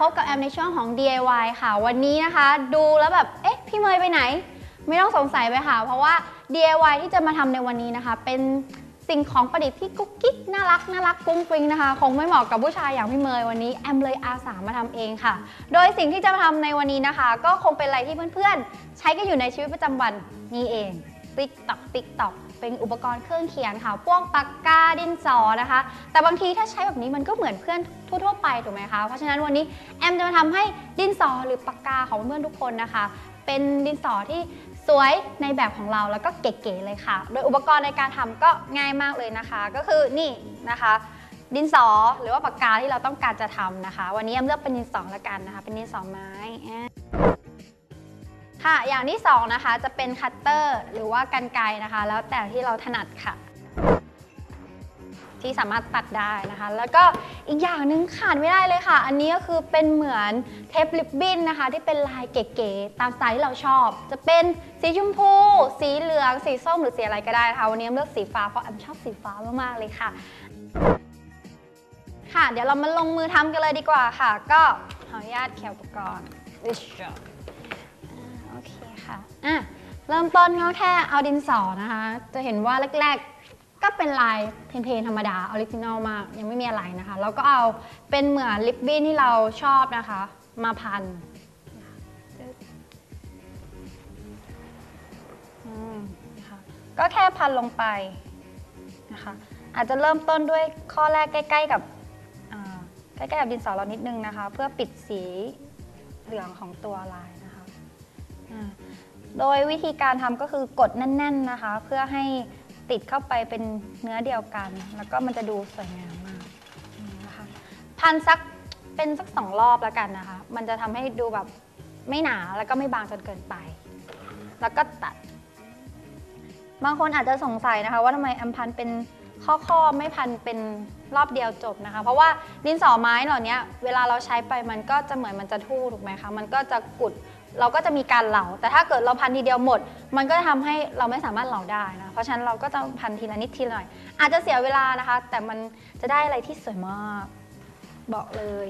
พบกับแอมในช่วงของ DIY ค่ะ วันนี้นะคะ ดูแล้วแบบ เอ๊ะ พี่เมย์ไปไหน ไม่ต้องสงสัยไปค่ะ เพราะว่า DIY ที่จะมาทำในวันนี้นะคะ เป็นสิ่งของประดิษฐ์ที่กุ๊กกิ๊กน่ารักน่ารักกุ้งกิ้งนะคะ คงไม่เหมาะกับผู้ชายอย่างพี่เมย์วันนี้แอมเลยอาสามาทำเองค่ะ โดยสิ่งที่จะมาทำในวันนี้นะคะ ก็คงเป็นอะไรที่เพื่อนๆ ใช้กันอยู่ในชีวิตประจำวันนี่เองติ๊กตอกติ๊กตอก เป็นอุปกรณ์เครื่องเขียนค่ะ พวกปากกาดินสอนะคะ แต่บางทีถ้าใช้แบบนี้มันก็เหมือนเพื่อนทั่วๆไปถูกไหมคะ เพราะฉะนั้นวันนี้แอมจะมาทำให้ดินสอหรือปากกาของเพื่อนทุกคนนะคะ เป็นดินสอที่สวยในแบบของเราแล้วก็เก๋ๆเลยค่ะ โดยอุปกรณ์ในการทำก็ง่ายมากเลยนะคะ ก็คือนี่นะคะ ดินสอหรือว่าปากกาที่เราต้องการจะทำนะคะ วันนี้แอมเลือกเป็นดินสอละกันนะคะ เป็นดินสอไม้ ค่ะ อย่างที่สองนะคะ จะเป็นคัตเตอร์หรือว่ากันไกรนะคะ แล้วแต่ที่เราถนัดค่ะ ที่สามารถตัดได้นะคะ แล้วก็อีกอย่างหนึ่งขาดไม่ได้เลยค่ะ อันนี้ก็คือเป็นเหมือนเทปลิปบิ้นนะคะ ที่เป็นลายเก๋ๆตามสไตล์ที่เราชอบ จะเป็นสีชมพู สีเหลือง สีส้มหรือสีอะไรก็ได้นะคะวันนี้เลือกสีฟ้าเพราะแอมชอบสีฟ้ามากๆเลยค่ะ ค่ะ เดี๋ยวเรามาลงมือทำกันเลยดีกว่าค่ะ ก็ขออนุญาตเขียนอุปกรณ์ ค่ะอะเริ่มต้นก็แค่เอาดินสอนะคะ จะเห็นว่าแรกๆ ก็เป็นลาย plain ๆธรรมดา original มากยังไม่มีอะไรนะคะ แล้วก็เอาเป็นเหมือนริบบิ้นที่เราชอบนะคะ มาพันก็แค่พันลงไปนะคะอาจจะเริ่มต้นด้วยขอบแรกใกล้ ๆ กับใกล้ๆกับดินสอเรานิดนึงนะคะ เพื่อปิดสีเหลืองของตัวลาย โดยวิธีการทำก็คือกดแน่น ๆนะคะ เพื่อให้ติดเข้าไปเป็นเนื้อเดียวกัน แล้วก็มันจะดูสวยงามมากนะคะพันสักเป็นสักสองรอบแล้วกันนะคะ มันจะทำให้ดูแบบไม่หนาแล้วก็ไม่บางจนเกินไป แล้วก็ตัด บางคนอาจจะสงสัยนะคะ ว่าทำไมแอมพันเป็นข้อๆไม่พันเป็นรอบเดียวจบนะคะ เพราะว่าดินสอไม้เหล่านี้เวลาเราใช้ไปมันก็จะเหมือนมันจะทู่ถูกไหมคะ มันก็จะกุด เราก็จะมีการเหลา แต่ถ้าเกิดเราพันทีเดียวหมด มันก็จะทำให้เราไม่สามารถเหลาได้นะ เพราะฉะนั้นเราก็จะพันทีละนิดทีละหน่อย อาจจะเสียเวลานะคะ แต่มันจะได้อะไรที่สวยมาก บอกเลย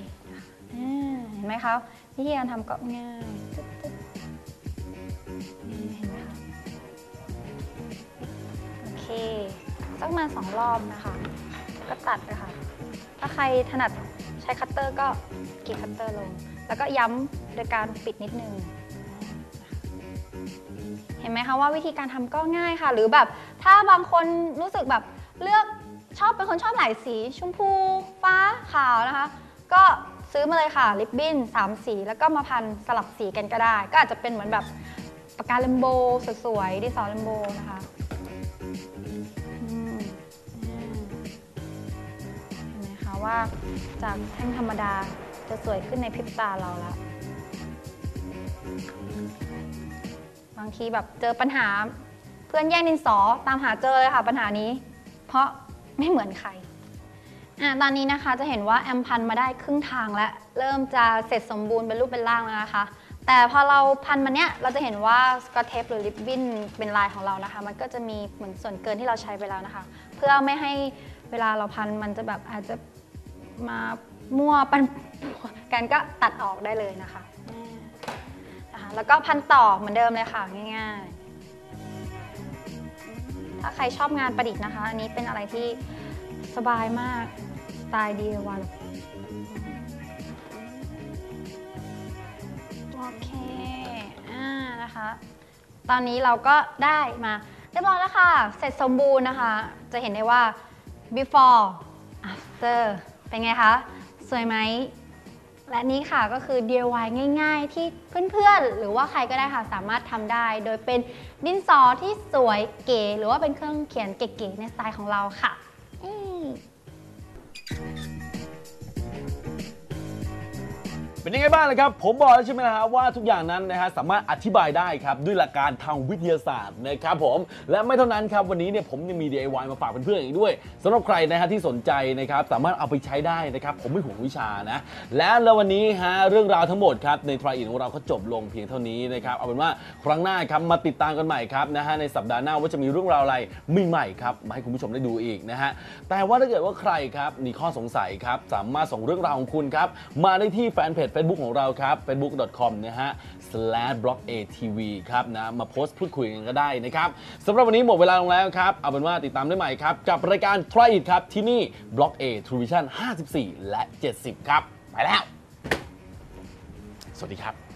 อ่าเห็นไหมคะวิธีการทำก็ง่ายนี่เห็นไหมคะโอเคสักมาสองรอบนะคะ ก็ตัดเลยค่ะ ถ้าใครถนัดใช้คัตเตอร์ก็กรีดคัตเตอร์ลง แล้วก็ย้ำโดยการปิดนิดนึง เห็นไหมคะว่าวิธีการทำก็ง่ายค่ะ หรือแบบถ้าบางคนรู้สึกแบบเลือกชอบเป็นคนชอบหลายสีชมพู ฟ้าขาวนะคะ ก็ซื้อมาเลยค่ะริบบิ้น3 สี แล้วก็มาพันสลับสีกันก็ได้ ก็อาจจะเป็นเหมือนแบบปากกา rainbow สวยๆดินสอ rainbow นะคะเห็นไหมคะว่าจากแท่งธรรมดา จะสวยขึ้นในพริบตาเราแล้วบางทีแบบเจอปัญหาเพื่อนแย่งดินสอตามหาเจอเลยค่ะปัญหานี้ เพราะไม่เหมือนใครอะตอนนี้นะคะจะเห็นว่าแอมพันมาได้ครึ่งทางแล้ว เริ่มจะเสร็จสมบูรณ์เป็นรูปเป็นร่างแล้วนะคะ แต่พอเราพันมันเนี้ยเราจะเห็นว่าสกอตเทปหรือลิปบิ้นเป็นลายของเรานะคะ มันก็จะมีเหมือนส่วนเกินที่เราใช้ไปแล้วนะคะ เพื่อไม่ให้เวลาเราพันมันจะแบบอาจจะมา มั่วปันกันก็ตัดออกได้เลยนะคะนะคะ แล้วก็พันต่อเหมือนเดิมเลยค่ะง่ายๆ ถ้าใครชอบงานประดิษฐ์นะคะ อันนี้เป็นอะไรที่สบายมากสไตล์ DIY โอเค อ่า นะคะ ตอนนี้เราก็ได้มาเรียบร้อยแล้วค่ะ เสร็จสมบูรณ์นะคะ จะเห็นได้ว่า before after เป็นไงคะ สวยไหม และนี้ค่ะก็คือ DIY ง่าย ๆ ที่เพื่อนๆ หรือว่าใครก็ได้ค่ะสามารถทำได้ โดยเป็นดินสอที่สวยเก๋หรือว่าเป็นเครื่องเขียนเก๋ๆในสไตล์ของเราค่ะ เป็นยังไงบ้างล่ะครับ ผมบอกแล้วใช่ไหมนะฮะว่าทุกอย่างนั้นนะฮะสามารถอธิบายได้ครับ ด้วยหลักการทางวิทยาศาสตร์นะครับผมและไม่เท่านั้นครับ วันนี้เนี่ยผมยังมี DIY มาฝากเพื่อนๆอีกด้วยสำหรับใครนะฮะที่สนใจนะครับสามารถเอาไปใช้ได้นะครับ ผมไม่ห่วงวิชานะ และแล้ววันนี้ฮะเรื่องราวทั้งหมดครับในทรายอินของเราก็จบลงเพียงเท่านี้นะครับเอาเป็นว่าครั้งหน้าครับมาติดตามกันใหม่ครับนะฮะในสัปดาห์หน้าว่าจะมีเรื่องราวอะไรใหม่ๆครับมาให้คุณผู้ชมได้ดูอีกนะฮะแต่ว่าถ้าเกิดว่าใครครับมีข้อสงสัยครับสามารถส่งเรื่องราวของคุณครับมาได้ที่แฟนเพจ Facebook ของเราครับ facebook.com นะฮะ slash block atv ครับนะมาโพสต์พูดคุยกันก็ได้นะครับสำหรับวันนี้หมดเวลาลงแล้วครับ เอาเป็นว่าติดตามได้ใหม่ครับ กับรายการ Try It ครับ ที่นี่ Block A True Vision 54 และ 70 ครับ ไปแล้ว สวัสดีครับ